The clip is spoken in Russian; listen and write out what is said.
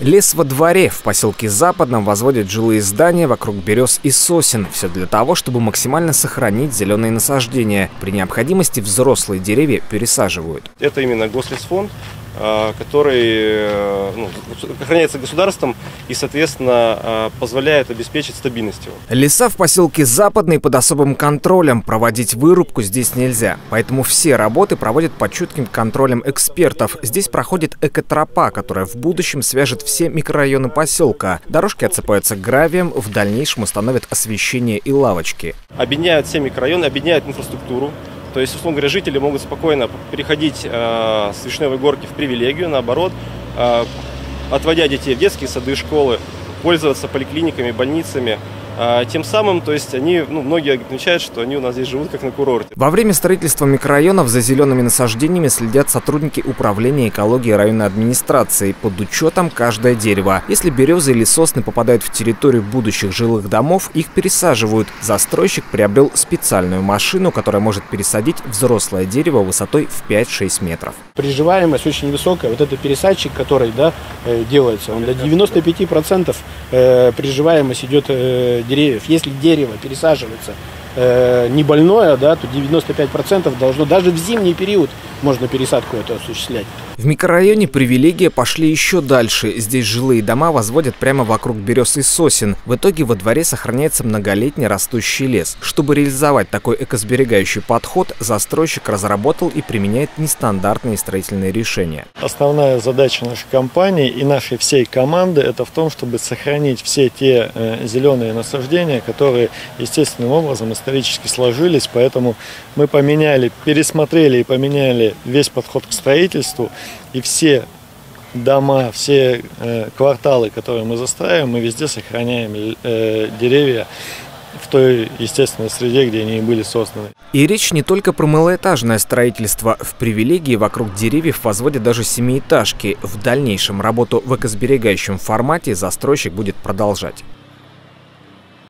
Лес во дворе в поселке Западном возводят жилые здания вокруг берез и сосен. Все для того, чтобы максимально сохранить зеленые насаждения. При необходимости взрослые деревья пересаживают. Это именно Гослесфонд, который э, ну, охраняется государством и, соответственно, а, позволяет обеспечить стабильность его. Леса в поселке Западный под особым контролем. Проводить вырубку здесь нельзя. Поэтому все работы проводят под чутким контролем экспертов. Здесь проходит экотропа, которая в будущем свяжет все микрорайоны поселка. Дорожки отсыпаются гравием, в дальнейшем установят освещение и лавочки. Объединяют все микрорайоны, объединяют инфраструктуру, то есть, условно говоря, жители могут спокойно переходить э, с Вишневой горки в привилегию, наоборот, э, отводя детей в детские сады, школы, пользоваться поликлиниками, больницами, тем самым, то есть они, ну, многие отмечают, что они у нас здесь живут как на курорте. Во время строительства микрорайонов за зелеными насаждениями следят сотрудники управления экологии районной администрации под учетом каждое дерево. Если березы или сосны попадают в территорию будущих жилых домов, их пересаживают. Застройщик приобрел специальную машину, которая может пересадить взрослое дерево высотой в 5-6 метров. Приживаемость очень высокая. Вот этот пересадчик, который да, э, делается, он до 95% э, приживаемость идет э, деревьев. Если дерево пересаживается э, не больное, да, то 95% должно даже в зимний период можно пересадку эту осуществлять. В микрорайоне «Привилегия» пошли еще дальше. Здесь жилые дома возводят прямо вокруг берез и сосен. В итоге во дворе сохраняется многолетний растущий лес. Чтобы реализовать такой экосберегающий подход, застройщик разработал и применяет нестандартные строительные решения. Основная задача нашей компании и нашей всей команды это в том, чтобы сохранить все те э, зеленые насаждения, которые естественным образом исторически сложились. Поэтому мы поменяли, пересмотрели и поменяли весь подход к строительству, и все дома, все э, кварталы, которые мы застраиваем, мы везде сохраняем э, деревья в той естественной среде, где они были созданы. И речь не только про малоэтажное строительство. В привилегии вокруг деревьев возводят даже семиэтажки. В дальнейшем работу в экосберегающем формате застройщик будет продолжать.